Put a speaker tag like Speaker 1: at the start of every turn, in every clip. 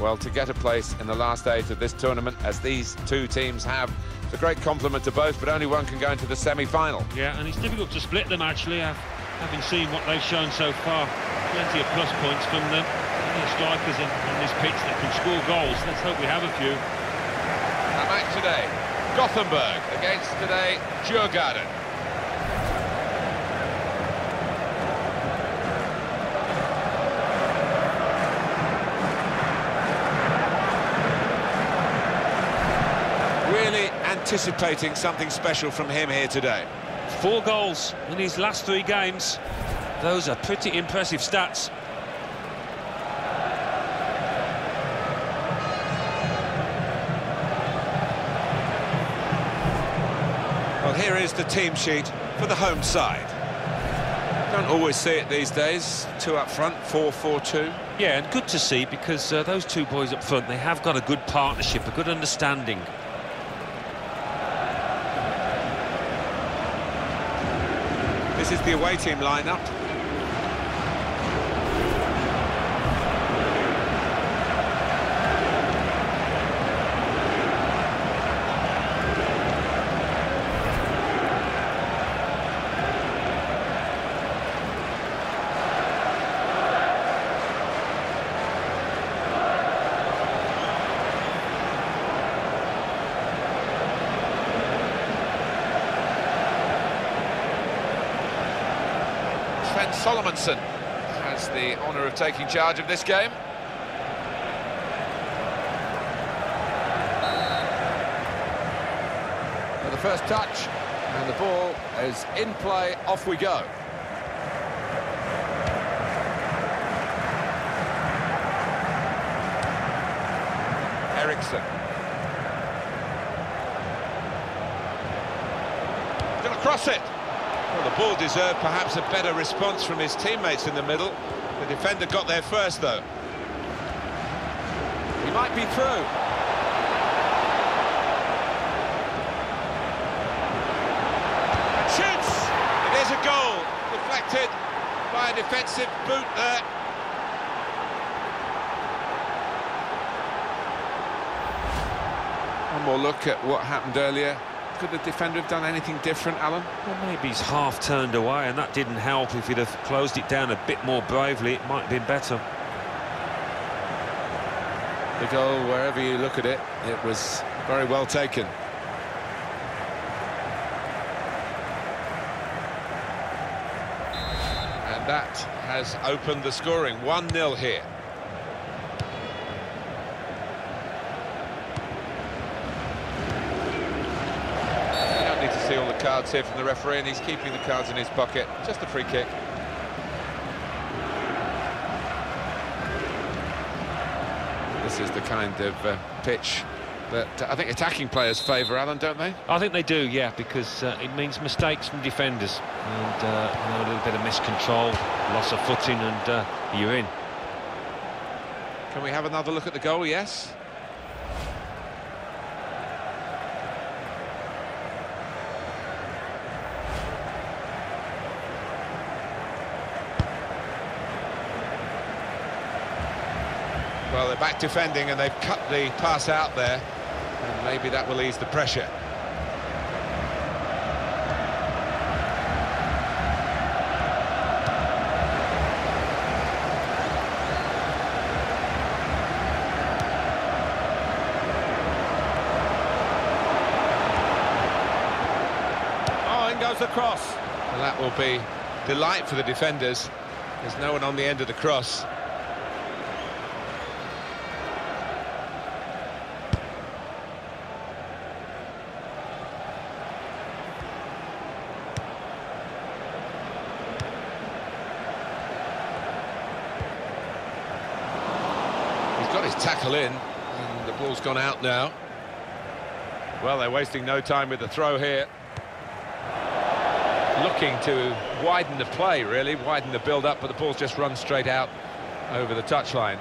Speaker 1: Well, to get a place in the last eight of this tournament, as these two teams have, it's a great compliment to both, but only one can go into the semi-final.
Speaker 2: Yeah, and it's difficult to split them, actually, having seen what they've shown so far. Plenty of plus points from them. Plenty of strikers in, on this pitch that can score goals. Let's hope we have a few.
Speaker 1: A match today, Gothenburg against today, Djurgården. Really anticipating something special from him here today.
Speaker 2: Four goals in his last three games. Those are pretty impressive stats.
Speaker 1: Well, here is the team sheet for the home side. Don't always see it these days. Two up front, 4-4-2.
Speaker 2: Yeah, and good to see because uh, those two boys up front, they have got a good partnership, a good understanding.
Speaker 1: This is the away team lineup. Sven Solomonsson has the honour of taking charge of this game.
Speaker 3: For the first touch, and the ball is in play, off we go.
Speaker 1: Eriksson. Going to cross it. Well, the ball deserved perhaps a better response from his teammates in the middle. The defender got there first, though.
Speaker 3: He might be through.
Speaker 1: Shoots! It is a goal. Deflected by a defensive boot there. One more look at what happened earlier. Could the defender have done anything different, Alan?
Speaker 2: Well, maybe he's half turned away, and that didn't help. If he'd have closed it down a bit more bravely, it might have been better.
Speaker 1: The goal, wherever you look at it, it was very well taken. And that has opened the scoring. 1-0 here. You don't need to see all the cards here from the referee, and he's keeping the cards in his pocket. Just a free kick. This is the kind of uh, pitch that I think attacking players favour, Alan, don't they?
Speaker 2: I think they do, yeah, because uh, it means mistakes from defenders. And uh, a little bit of miscontrol, loss of footing, and uh, you're in.
Speaker 1: Can we have another look at the goal? Yes. Well, they're back defending and they've cut the pass out there. And maybe that will ease the pressure.
Speaker 3: Oh, in goes the cross.
Speaker 1: And that will be delight for the defenders. There's no one on the end of the cross. He's got his tackle in, and the ball's gone out now. Well, they're wasting no time with the throw here. Looking to widen the play, really, widen the build-up, but the ball's just run straight out over the touchline.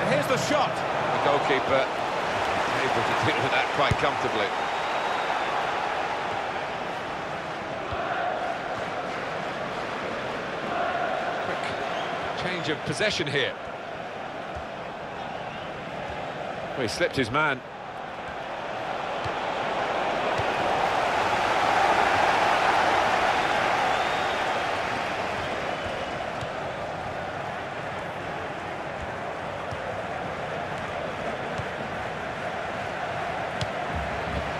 Speaker 3: And here's the shot.
Speaker 1: The goalkeeper
Speaker 3: able to deal with that quite comfortably. Quick change of possession here. Well, he slipped his man.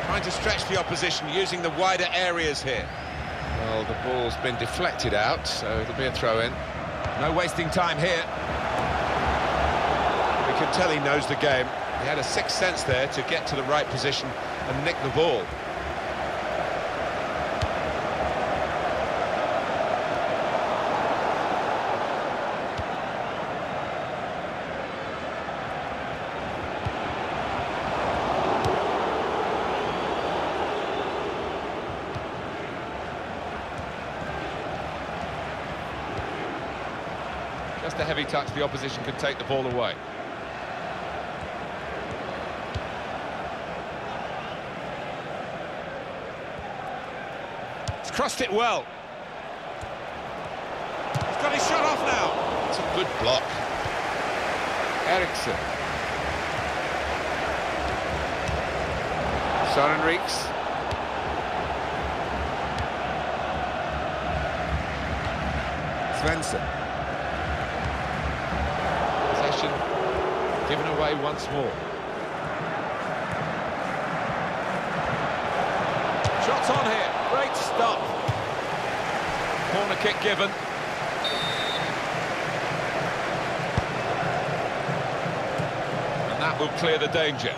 Speaker 1: Trying to stretch the opposition using the wider areas here.
Speaker 3: Well, the ball's been deflected out, so it'll be a throw-in.
Speaker 1: No wasting time here. We can tell he knows the game. He had a sixth sense there to get to the right position and nick the ball.
Speaker 3: Touch, the opposition can take the ball away.
Speaker 1: He's crossed it well. He's got his shot off now.
Speaker 3: It's a good block. Eriksson. Søren Rieks. Svensson. Given away once more.
Speaker 1: Shots on here. Great stop.
Speaker 3: Corner kick given. And that will clear the danger.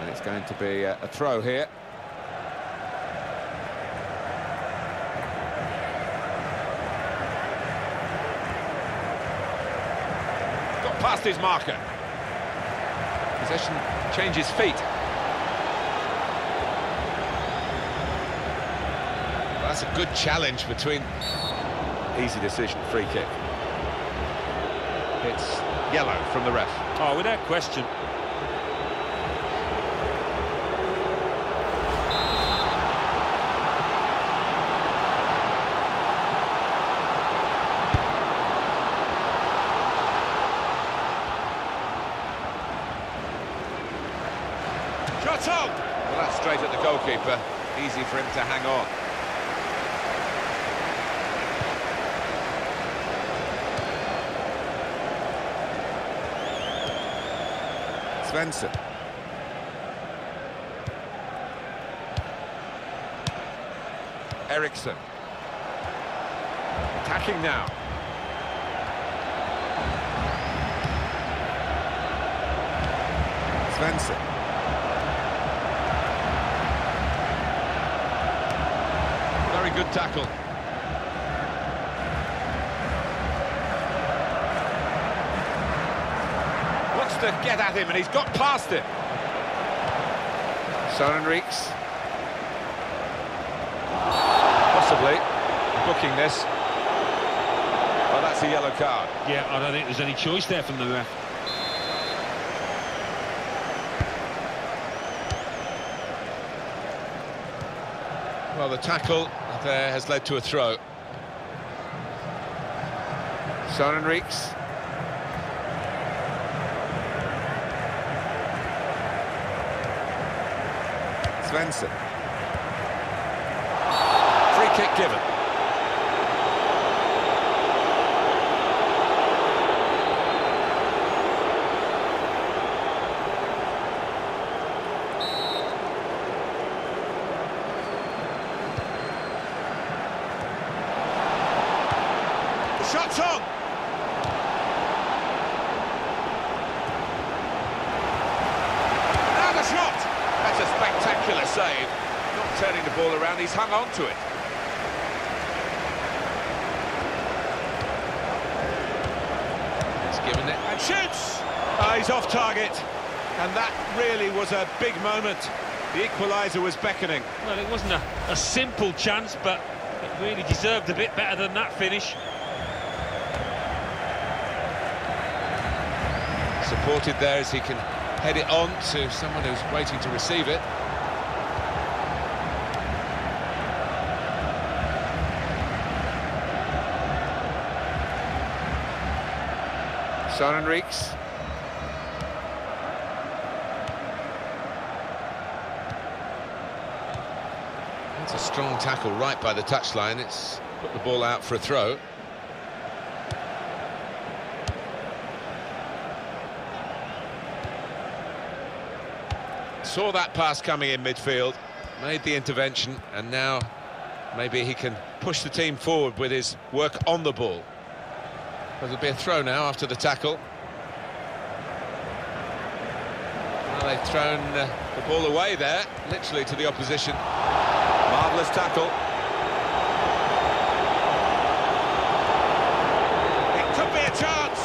Speaker 3: And it's going to be a, a throw here.
Speaker 1: Past his marker.
Speaker 3: Possession changes feet.
Speaker 1: Well, that's a good challenge between... Easy decision, free kick. It's yellow from the ref.
Speaker 2: Oh, without question.
Speaker 1: Shot on!
Speaker 3: Well, that's straight at the goalkeeper. Easy for him to hang on. Svensson. Eriksson. Attacking now. Svensson. Very good tackle.
Speaker 1: To get at him, and he's got past him.
Speaker 3: Rieks.
Speaker 1: Possibly booking this. Well, that's a yellow card.
Speaker 2: Yeah, I don't think there's any choice there from the ref.
Speaker 3: Well, the tackle there has led to a throw. Søren Rieks. Svensson.
Speaker 1: Free kick given. The shot's on! Now the shot! That's a spectacular save. Not turning the ball around, he's hung on to it.
Speaker 3: He's given it.
Speaker 1: And shoots! Ah, he's off target. And that really was a big moment. The equaliser was beckoning.
Speaker 2: Well, it wasn't a, a simple chance, but it really deserved a bit better than that finish.
Speaker 1: Supported there as he can head it on to someone who's waiting to receive it. Søren Rieks. That's a strong tackle right by the touchline. It's put the ball out for a throw. Saw that pass coming in midfield, made the intervention, and now maybe he can push the team forward with his work on the ball. There'll be a throw now after the tackle. Well, they've thrown uh, the ball away there, literally to the opposition. Marvellous tackle. It could be a chance.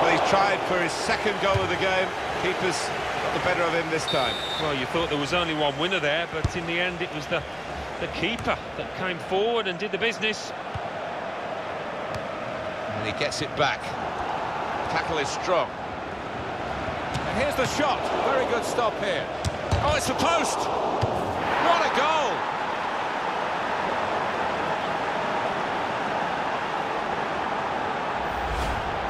Speaker 4: Well, he's tried for his second goal of the game. Keeper's got the better of him this time.
Speaker 2: Well, you thought there was only one winner there, but in the end it was the, the keeper that came forward and did the business.
Speaker 1: And he gets it back. Tackle is strong.
Speaker 3: And here's the shot. Very good stop here.
Speaker 1: Oh, it's the post! What a goal!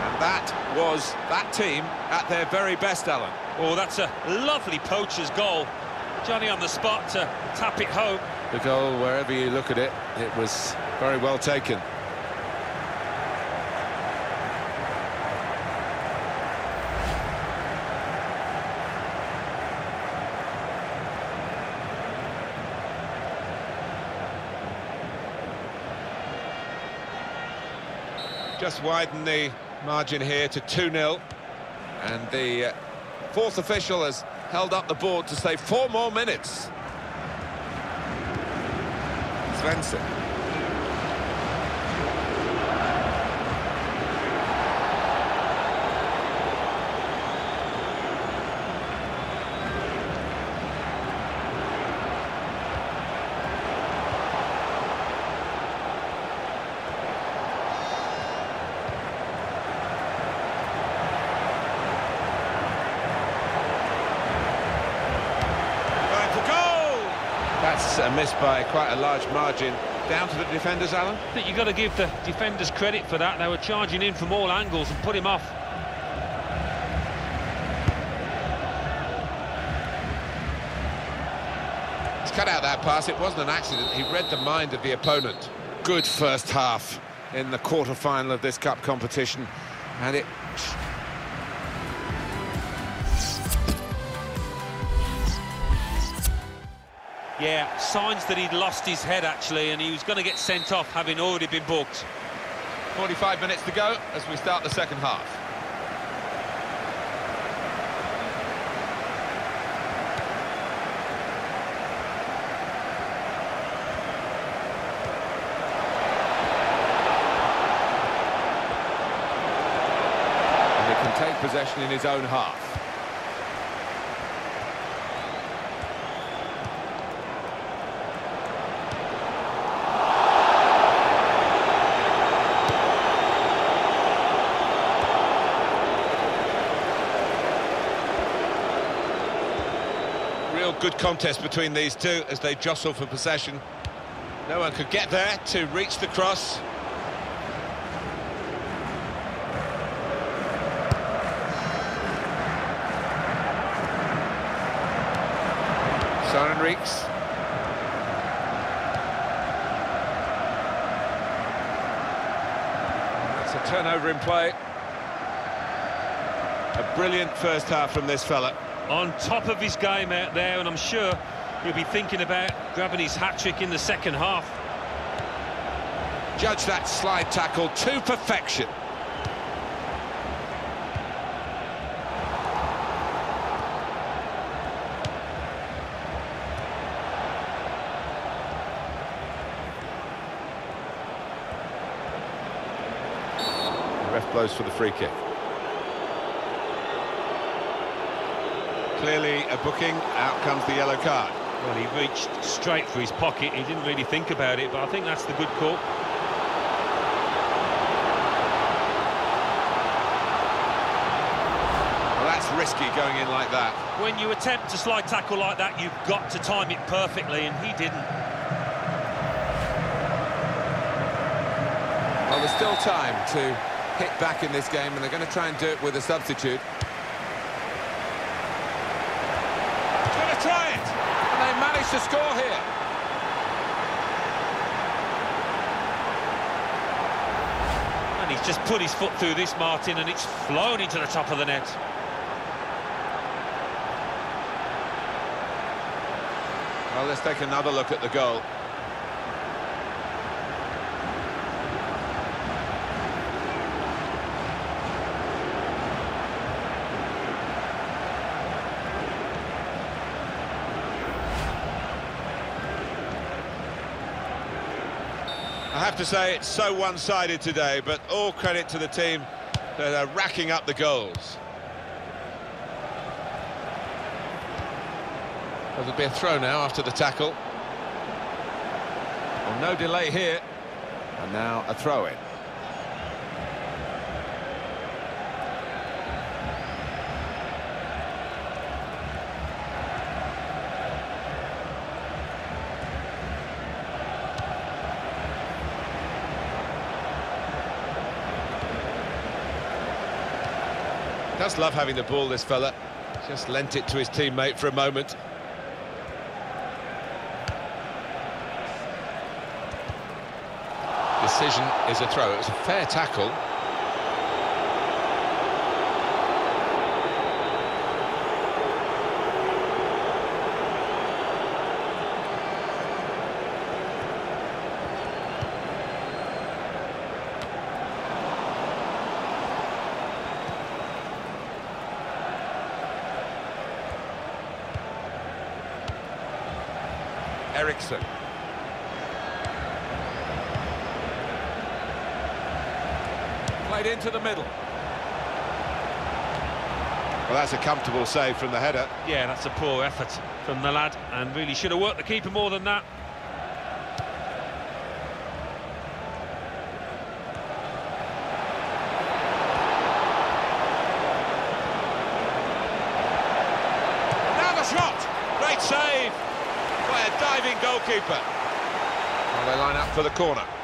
Speaker 1: And that was that team at their very best, Alan.
Speaker 2: Oh, that's a lovely poacher's goal. Johnny on the spot to tap it home.
Speaker 4: The goal, wherever you look at it, it was very well taken.
Speaker 1: Just widen the margin here to 2-0. And the uh, fourth official has held up the board to say four more minutes. Svensson. Going for goal! That's a miss by quite a large margin. Down to the defenders, Alan.
Speaker 2: I think you've got to give the defenders credit for that. They were charging in from all angles and put him off.
Speaker 1: He's cut out that pass. It wasn't an accident. He read the mind of the opponent.
Speaker 4: Good first half in the quarter-final of this cup competition. And it
Speaker 2: Yeah, signs that he'd lost his head, actually, and he was going to get sent off, having already been booked.
Speaker 1: 45 minutes to go as we start the second half. And can take possession in his own half. Good contest between these two as they jostle for possession. No one could get there to reach the cross. Søren Rieks. That's a turnover in play. A brilliant first half from this fella.
Speaker 2: On top of his game out there, and I'm sure he'll be thinking about grabbing his hat-trick in the second half.
Speaker 1: Judge that slide tackle to perfection. The ref blows for the free kick. Clearly a booking, out comes the yellow card.
Speaker 2: Well, he reached straight for his pocket. He didn't really think about it, but I think that's the good call.
Speaker 1: Well, that's risky going in like that.
Speaker 2: When you attempt a slide tackle like that, you've got to time it perfectly, and he didn't.
Speaker 5: Well, there's still time to hit back in this game, and they're going to try and do it with a substitute.
Speaker 1: He's going to try it.
Speaker 5: Managed to score here.
Speaker 2: And he's just put his foot through this, Martin, and it's flown into the top of the net.
Speaker 1: Well, let's take another look at the goal. Have to say it's so one-sided today, but all credit to the team that are racking up the goals.
Speaker 6: There'll be a throw now after the tackle.
Speaker 5: Well, no delay here. And now a throw-in.
Speaker 6: Does love having the ball, this fella. Just lent it to his teammate for a moment. Decision is a throw. It was a fair tackle.
Speaker 1: Ericsson. Played into the middle. Well, that's a comfortable save from the header.
Speaker 2: Yeah, that's a poor effort from the lad, and really should have worked the keeper more than that.
Speaker 1: Now the shot! Great save by a diving goalkeeper. Well, they line up for the corner.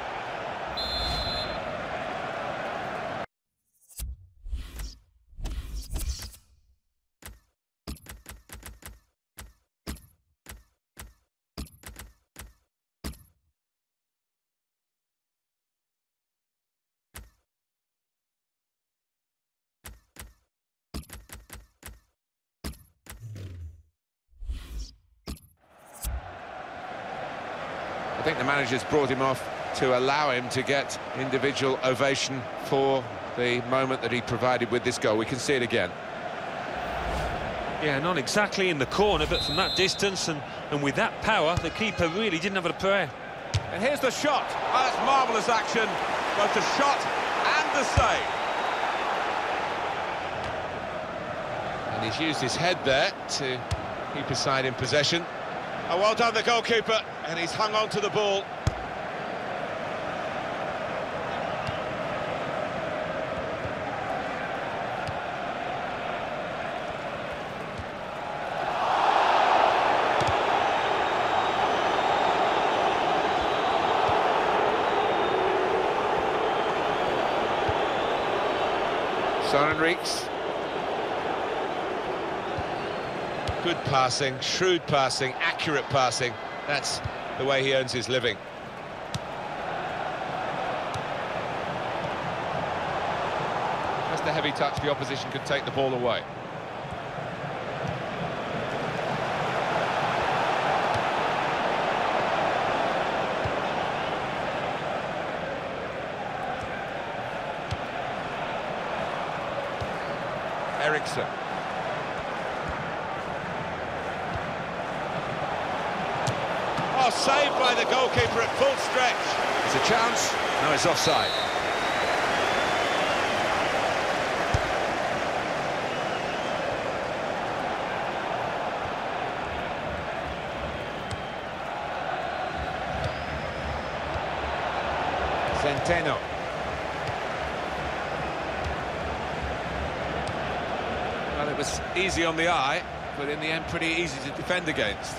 Speaker 5: I think the manager's brought him off to allow him to get individual ovation for the moment that he provided with this goal. We can see it again.
Speaker 2: Yeah, not exactly in the corner, but from that distance and, and with that power, the keeper really didn't have a prayer.
Speaker 1: And here's the shot. Oh, that's marvellous action. Both the shot and the save.
Speaker 6: And he's used his head there to keep his side in possession.
Speaker 1: Oh, well done, the goalkeeper. And he's hung on to the ball.
Speaker 5: Søren Rieks.
Speaker 6: Good passing, shrewd passing, accurate passing. That's the way he earns his living. Just a heavy touch, the opposition could take the ball away.
Speaker 1: Ericsson. Oh, saved by the goalkeeper at full stretch.
Speaker 5: It's a chance. No, it's offside.
Speaker 1: Centeno.
Speaker 3: Well, it was easy on the eye, but in the end pretty easy to defend against.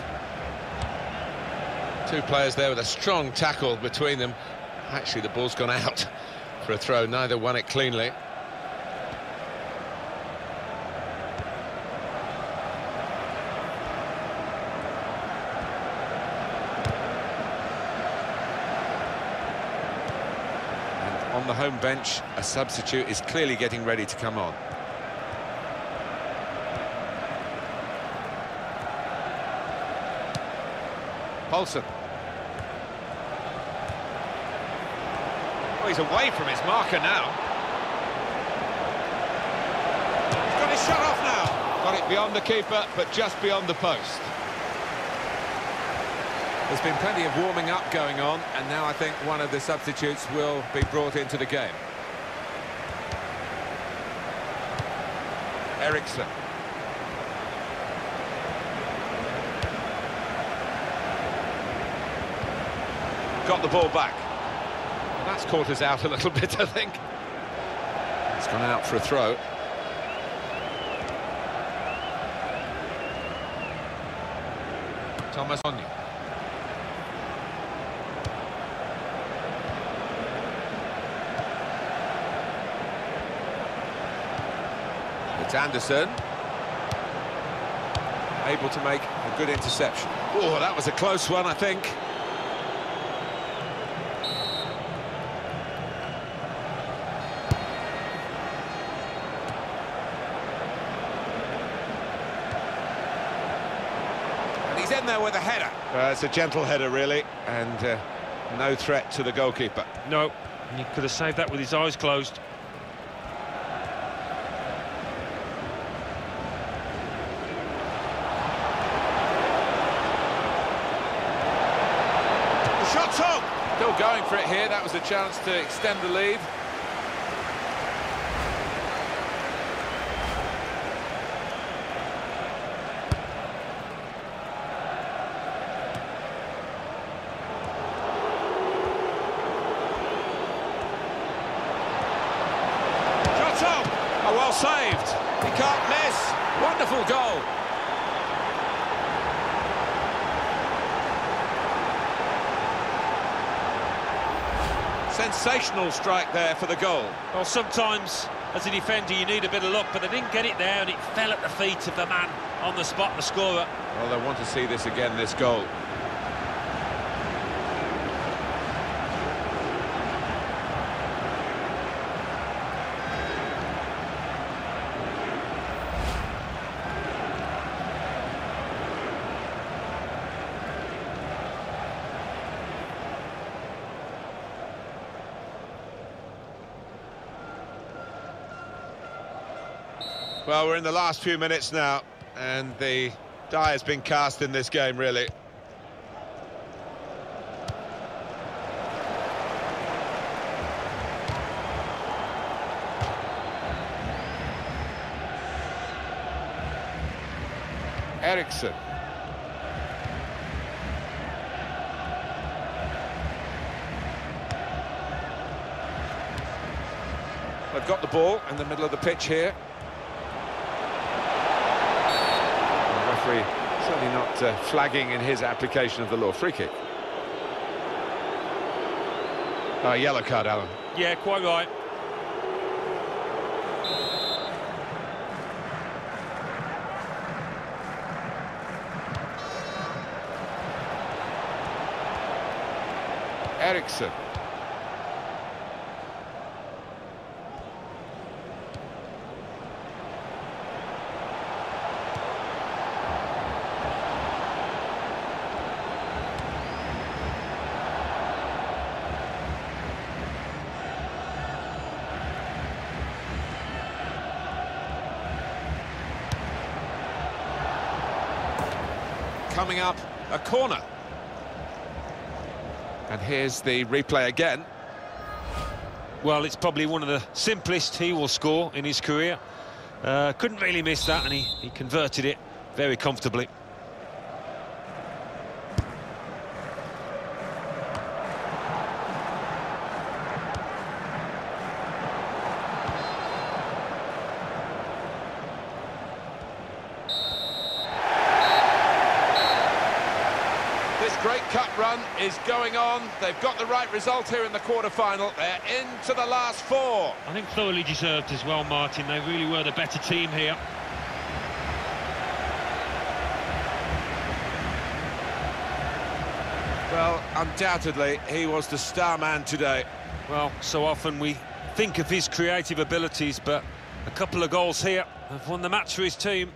Speaker 1: Two players there with a strong tackle between them. Actually, the ball's gone out for a throw. Neither won it cleanly.
Speaker 3: On the home bench, a substitute is clearly getting ready to come on. Paulson.
Speaker 1: He's away from his marker now.
Speaker 4: He's got his shot off now.
Speaker 1: Got it beyond the keeper, but just beyond the post.
Speaker 3: There's been plenty of warming up going on, and now I think one of the substitutes will be brought into the game. Ericsson.
Speaker 1: Got the ball back. That's caught us out a little bit, I think.
Speaker 3: It's gone out for a throw.
Speaker 1: Thomas Onye.
Speaker 3: It's Anderson. Able to make a good interception.
Speaker 1: Oh, that was a close one, I think.
Speaker 3: In there with a header.
Speaker 1: Uh, it's a gentle header, really, and uh, no threat to the goalkeeper.
Speaker 2: No, he could have saved that with his eyes closed.
Speaker 4: The shot's on.
Speaker 3: Still going for it here. That was a chance to extend the lead.
Speaker 4: Shot's on. Oh, well saved. He can't miss.
Speaker 3: Wonderful goal.
Speaker 1: Sensational strike there for the goal.
Speaker 2: Well, sometimes, as a defender, you need a bit of luck, but they didn't get it there, and it fell at the feet of the man on the spot, the scorer.
Speaker 3: Well, they want to see this again, this goal.
Speaker 1: Well, we're in the last few minutes now, and the die has been cast in this game, really.
Speaker 3: Ericsson. They've got the ball in the middle of the pitch here. The referee certainly not uh, flagging in his application of the law. Free kick.
Speaker 1: Uh, yellow card, Alan.
Speaker 2: Yeah, quite right.
Speaker 3: Ericsson. Coming up, a corner. And here's the replay again.
Speaker 2: Well, it's probably one of the simplest he will score in his career. Uh, couldn't really miss that, and he, he converted it very comfortably.
Speaker 1: Cup run is going on. They've got the right result here in the quarter-final. They're into the last four.
Speaker 7: I think thoroughly deserved as well, Martin. They really were the better team here.
Speaker 1: Well, undoubtedly, he was the star man today.
Speaker 2: Well, so often we think of his creative abilities, but a couple of goals here have won the match for his team.